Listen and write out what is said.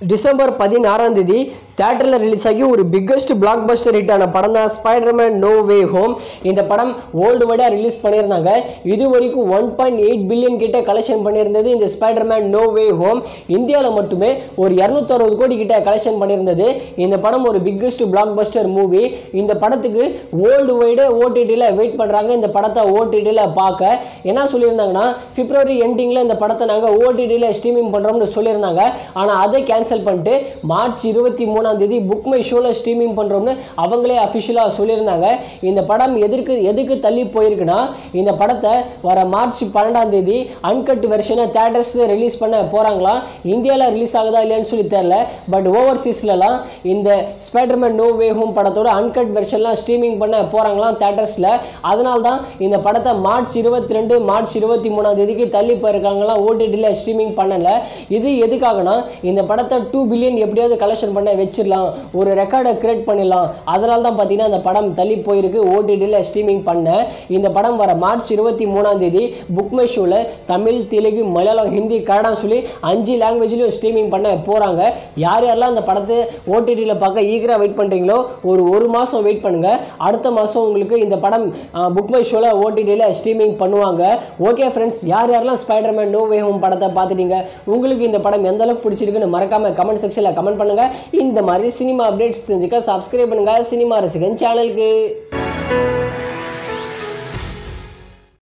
December பதினாறாம் தேதி தேட்டரில் ரிலீஸ் ஆகி ஒரு பிக்கஸ்ட் பிளாக் பஸ்டர் ஹிட்டான படம் தான் ஸ்பைடர்மேன் நோ வே ஹோம் இந்த படம் வேர்ல்டு வைடாக ரிலீஸ் பண்ணியிருந்தாங்க. இது வரைக்கும் ஒன் பாயிண்ட் எயிட் பில்லியன் கிட்ட கலெக்ஷன் பண்ணியிருந்தது இந்த ஸ்பைடர்மேன் நோ வே ஹோம் இந்தியாவில் மட்டுமே ஒரு இரநூத்தறுபது கோடி கிட்ட கலெக்ஷன் பண்ணியிருந்தது. இந்த படம் ஒரு பிக்கஸ்ட் பிளாக் பஸ்டர் மூவி இந்த படத்துக்கு வேர்ல்டு வைடே ஓடிடியில் வெயிட் பண்ணுறாங்க இந்த படத்தை ஓடிடியில் பார்க்க. என்ன சொல்லியிருந்தாங்கன்னா பிப்ரவரி எண்டிங்கில் இந்த படத்தை நாங்கள் ஓடிடியில் ஸ்ட்ரீமிங் பண்ணுறோம்னு சொல்லியிருந்தாங்க. ஆனால் அதை கேன்சல் பண்ணிட்டு மார்ச் இருபத்தி மூணாம் தேதி புக் மை ஷோவில் ஸ்ட்ரீமிங் பண்ணுறோம்னு அவங்களே அஃபிஷியலாக சொல்லியிருந்தாங்க. இந்த படம் எதற்கு எதுக்கு தள்ளி போயிருக்குன்னா இந்த படத்தை வர மார்ச் பன்னெண்டாம் தேதி அன்கட் வெர்ஷனை தேட்டர்ஸ் ரிலீஸ் பண்ண போகிறாங்களாம் இந்தியாவில் ரிலீஸ் ஆகுதா இல்லையான்னு சொல்லி தெரில பட் ஓவர்சீஸ்லலாம் இந்த ஸ்பைடர்மேன் நோ வே ஹோம் படத்தோட அன்கட் வெர்ஷன்லாம் ஸ்ட்ரீமிங் பண்ண போகிறாங்களாம் தேட்டர்ஸில் அதனால தான் இந்த படத்தை மார்ச் இருபத்தி ரெண்டு மார்ச் இருபத்தி மூணாம் தேதிக்கு தள்ளி போயிருக்காங்களாம் ஓடிடியில் ஸ்ட்ரீமிங் பண்ணல. இது எதுக்காகனா இந்த படத்தை டூ பில்லியன் எப்படியாவது கலெக்ஷன் பண்ண வச்சிடலாம். ஒரு ரெக்கார்டை கிரியேட் பண்ணிடலாம். அதனால தான் பார்த்தீங்கன்னா அந்த படம் தள்ளி போயிருக்கு. ஓடிடியில் ஸ்ட்ரீமிங் பண்ண. இந்த படம் வர மார்ச் இருபத்தி மூணாம் தேதி புக் மை ஷோவில் தமிழ் தெலுங்கு மலையாளம் ஹிந்தி கன்னடம் சொல்லி அஞ்சு லாங்குவேஜ்லையும் ஸ்ட்ரீமிங் பண்ண போகிறாங்க யார் யாரெல்லாம் அந்த படத்தை ஓடிடியில் பார்க்க ஈகராக வெயிட் பண்ணுறீங்களோ ஒரு ஒரு மாதம் வெயிட் பண்ணுங்கள் அடுத்த மாதம் உங்களுக்கு இந்த படம் புக் மை ஷோவில் ஓடிடியில் ஸ்ட்ரீமிங் பண்ணுவாங்க. ஓகே ஃப்ரெண்ட்ஸ் யார் யாரெல்லாம் ஸ்பைடர்மேன் நோ வே ஹோம் படத்தை பார்த்துட்டீங்க உங்களுக்கு இந்த படம் எந்த அளவுக்கு பிடிச்சிருக்குன்னு மறக்காம கமெண்ட் செக்ஷனில் கமெண்ட் பண்ணுங்க. இந்த மாதிரி சினிமா அப்டேட்ஸ் தெரிஞ்சுக்க சப்ஸ்கிரைப் பண்ணுங்க. சினிமா ரசிகன் சேனலுக்கு